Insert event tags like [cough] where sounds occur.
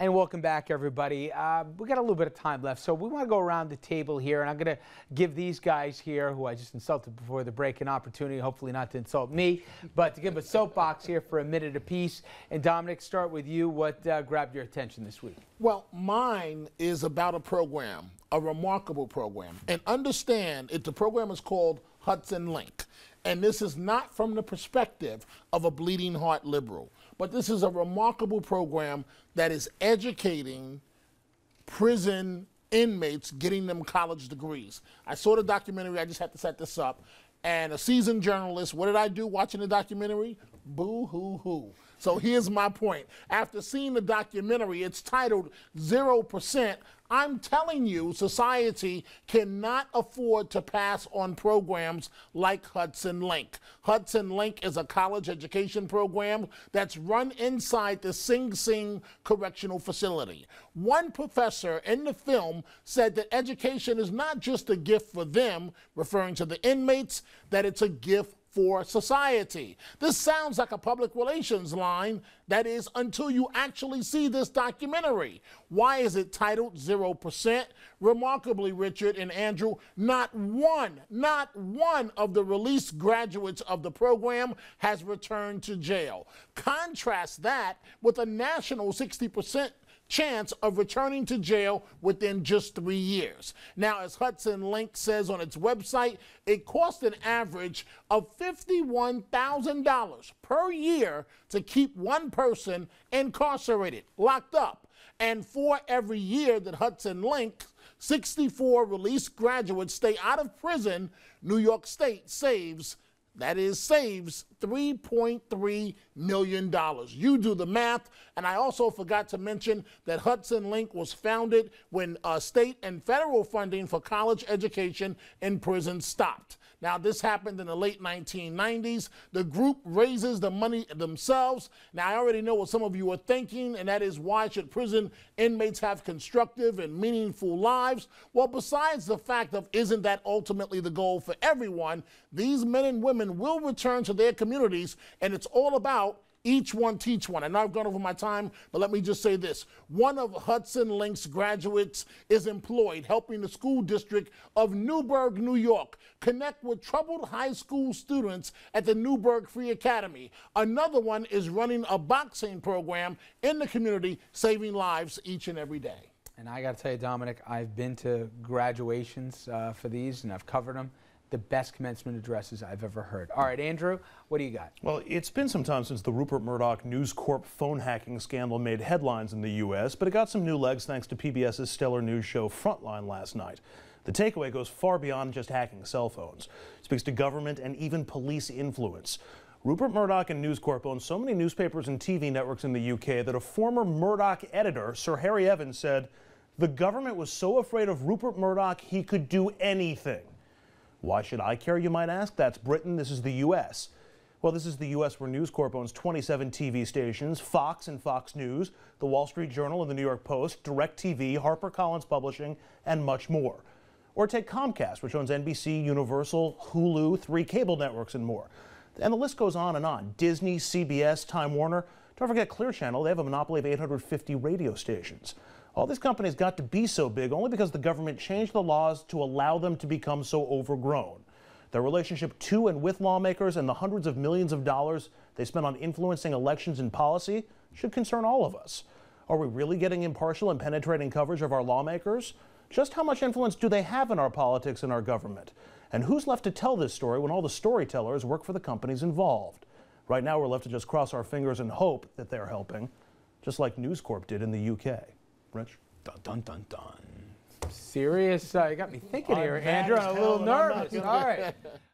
And welcome back, everybody. Uh, we got a little bit of time left, so we want to go around the table here, and I'm going to give these guys here, who I just insulted before the break, an opportunity, hopefully not to insult me, but to give a soapbox here for a minute apiece. And Dominic, start with you. What uh, grabbed your attention this week? Well, mine is about a program, a remarkable program. And understand, it, the program is called Hudson Link. And this is not from the perspective of a bleeding heart liberal, but this is a remarkable program that is educating prison inmates, getting them college degrees. I saw the documentary, I just had to set this up. And a seasoned journalist, what did I do watching the documentary? Boo hoo hoo. So here's my point. After seeing the documentary, it's titled 0%. I'm telling you, society cannot afford to pass on programs like Hudson Link. Hudson Link is a college education program that's run inside the Sing Sing Correctional Facility. One professor in the film said that education is not just a gift for them, referring to the inmates, that it's a gift for society. This sounds like a public relations line, that is, until you actually see this documentary. Why is it titled 0%? Remarkably, Richard and Andrew, not one, not one of the released graduates of the program has returned to jail. Contrast that with a national 60% chance of returning to jail within just three years. Now, as Hudson Link says on its website, it costs an average of $51,000 per year to keep one person incarcerated, locked up. And for every year that Hudson Link 64 released graduates stay out of prison, New York State saves that is, saves $3.3 million. You do the math. And I also forgot to mention that Hudson Link was founded when uh, state and federal funding for college education in prison stopped. Now, this happened in the late 1990s. The group raises the money themselves. Now, I already know what some of you are thinking, and that is why should prison inmates have constructive and meaningful lives? Well, besides the fact of isn't that ultimately the goal for everyone, these men and women will return to their communities, and it's all about each one teach one. And I've gone over my time, but let me just say this. One of Hudson Link's graduates is employed helping the school district of Newburgh, New York, connect with troubled high school students at the Newburgh Free Academy. Another one is running a boxing program in the community, saving lives each and every day. And I got to tell you, Dominic, I've been to graduations uh, for these and I've covered them the best commencement addresses I've ever heard. All right, Andrew, what do you got? Well, it's been some time since the Rupert Murdoch News Corp phone hacking scandal made headlines in the U.S., but it got some new legs thanks to PBS's stellar news show Frontline last night. The takeaway goes far beyond just hacking cell phones. It speaks to government and even police influence. Rupert Murdoch and News Corp own so many newspapers and TV networks in the UK that a former Murdoch editor, Sir Harry Evans, said the government was so afraid of Rupert Murdoch he could do anything. Why should I care, you might ask? That's Britain. This is the U.S. Well, this is the U.S. where News Corp owns 27 TV stations, Fox and Fox News, The Wall Street Journal and The New York Post, DirecTV, HarperCollins Publishing, and much more. Or take Comcast, which owns NBC, Universal, Hulu, three cable networks, and more. And the list goes on and on. Disney, CBS, Time Warner. Don't forget Clear Channel. They have a monopoly of 850 radio stations. All these companies got to be so big only because the government changed the laws to allow them to become so overgrown. Their relationship to and with lawmakers and the hundreds of millions of dollars they spend on influencing elections and policy should concern all of us. Are we really getting impartial and penetrating coverage of our lawmakers? Just how much influence do they have in our politics and our government? And who's left to tell this story when all the storytellers work for the companies involved? Right now, we're left to just cross our fingers and hope that they're helping, just like News Corp did in the UK. Rich? Dun dun dun dun. Serious? Uh, you got me thinking here, Andrew. I'm a little nervous. All right. [laughs]